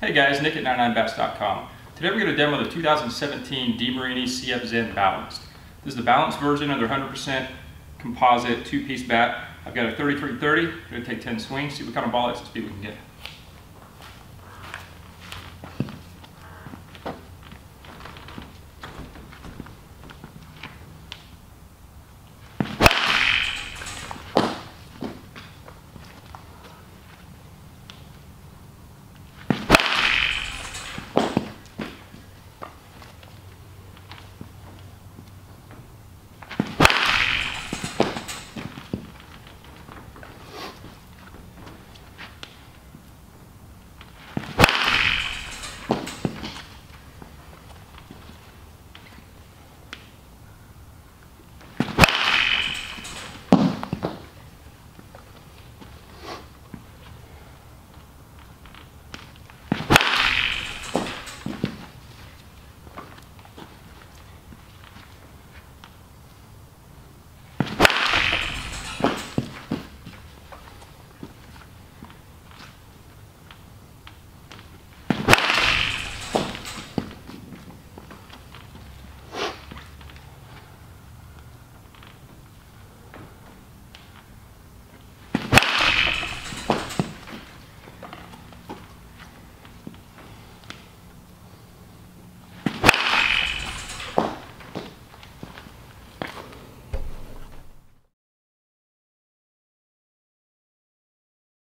Hey guys, Nick at 99bats.com. Today we're going to demo the 2017 DeMarini CF Zen Balanced. This is the balanced version of their 100% composite two-piece bat. I've got a 33-30. going to take 10 swings, see what kind of ball exit speed we can get.